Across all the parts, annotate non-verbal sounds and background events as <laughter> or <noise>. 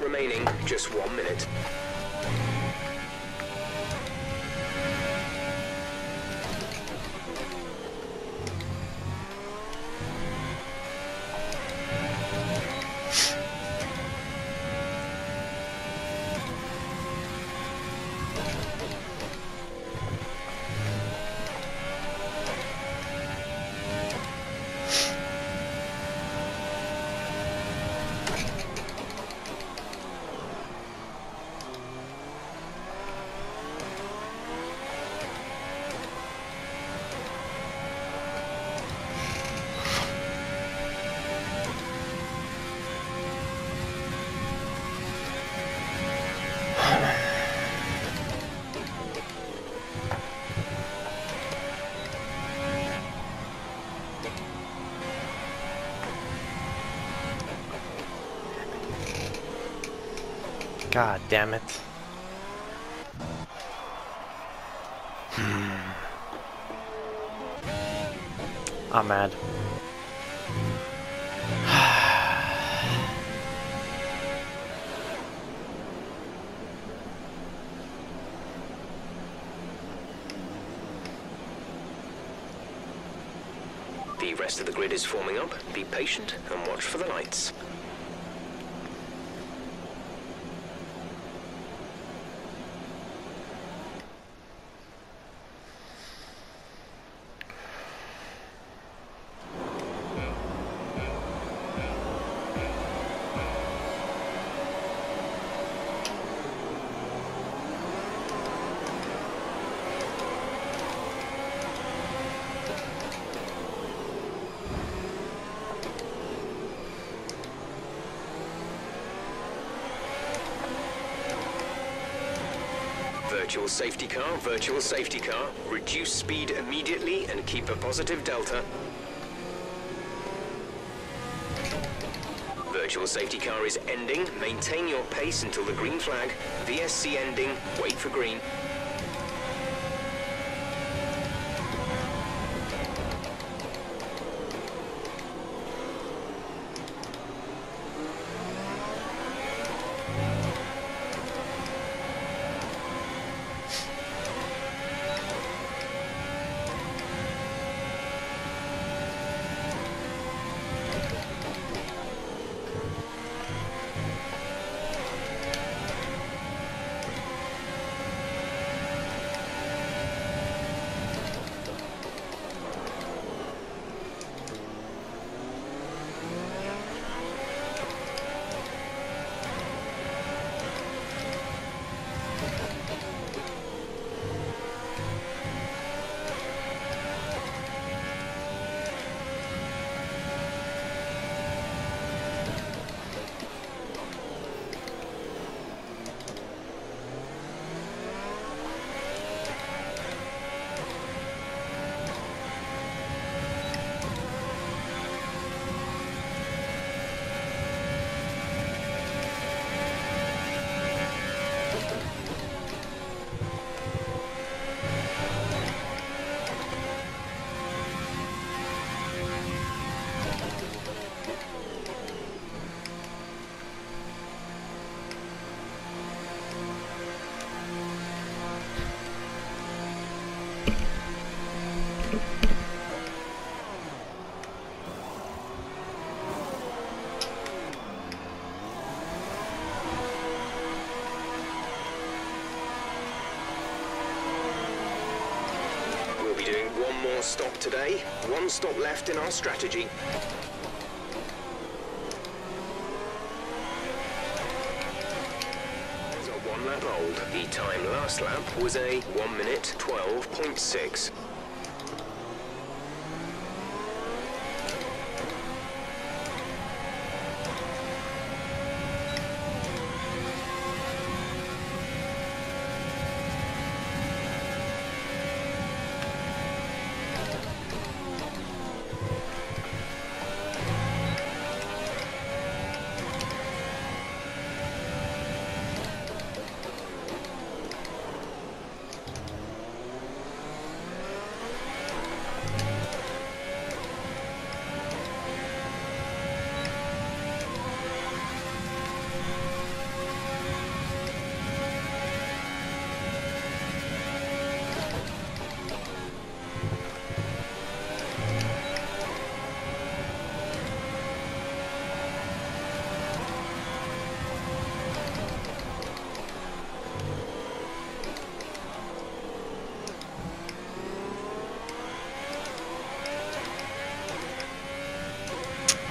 remaining, just one minute. God damn it. Hmm. I'm mad. <sighs> The rest of the grid is forming up. Be patient and watch for the lights. Virtual safety car, virtual safety car. Reduce speed immediately and keep a positive delta. Virtual safety car is ending. Maintain your pace until the green flag. VSC ending. Wait for green. Doing one more stop today. One stop left in our strategy. There's a one lap old. The time last lap was a 1 minute 12.6.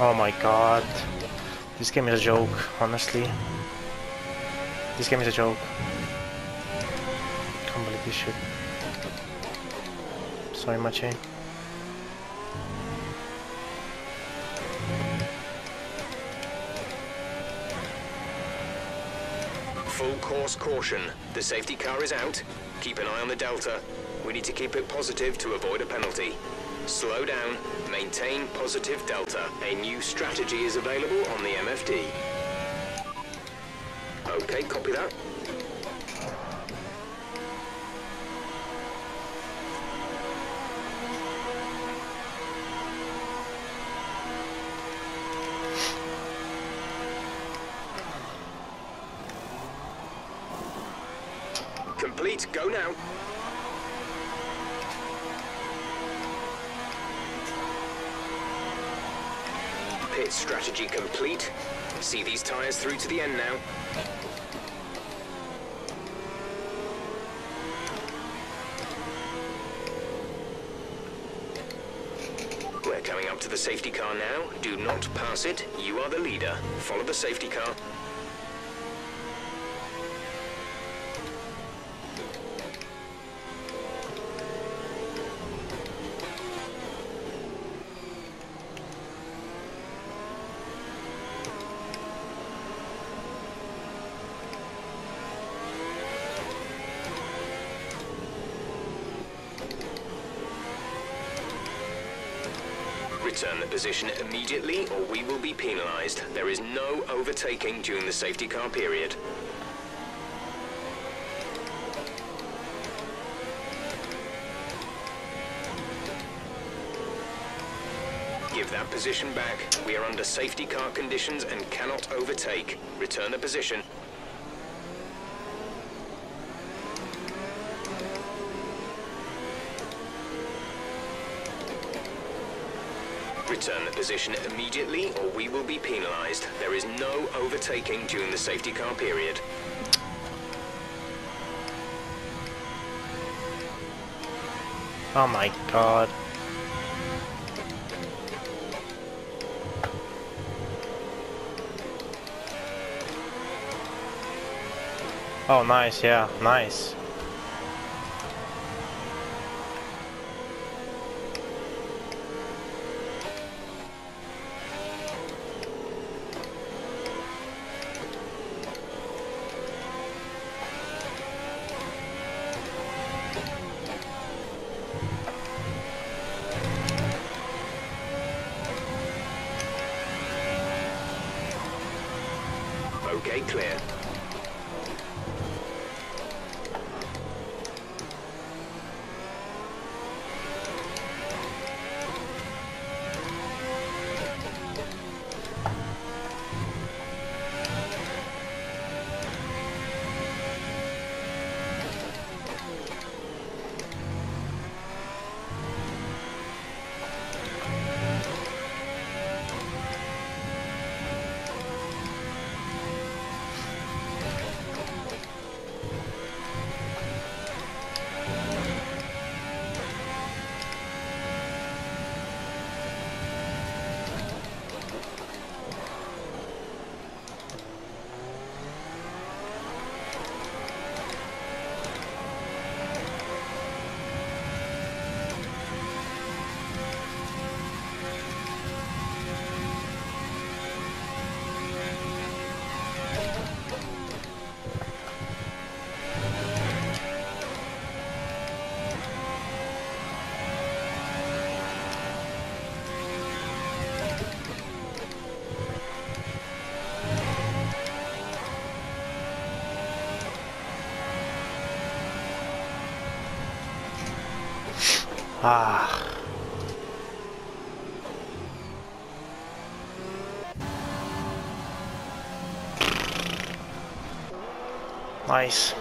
Oh my god. This game is a joke, honestly. This game is a joke. Can't believe this shit. Sorry, Machi. Full course caution. The safety car is out. Keep an eye on the Delta. We need to keep it positive to avoid a penalty. Slow down. Maintain positive Delta. A new strategy is available on the MFD. Okay, copy that. Complete. Go now. Pit strategy complete. See these tyres through to the end now. We're coming up to the safety car now. Do not pass it. You are the leader. Follow the safety car. Return the position immediately or we will be penalized. There is no overtaking during the safety car period. Give that position back. We are under safety car conditions and cannot overtake. Return the position. Return the position immediately or we will be penalized. There is no overtaking during the safety car period. Oh my god. Oh nice, yeah, nice. Okay, clear. Ah. Nice.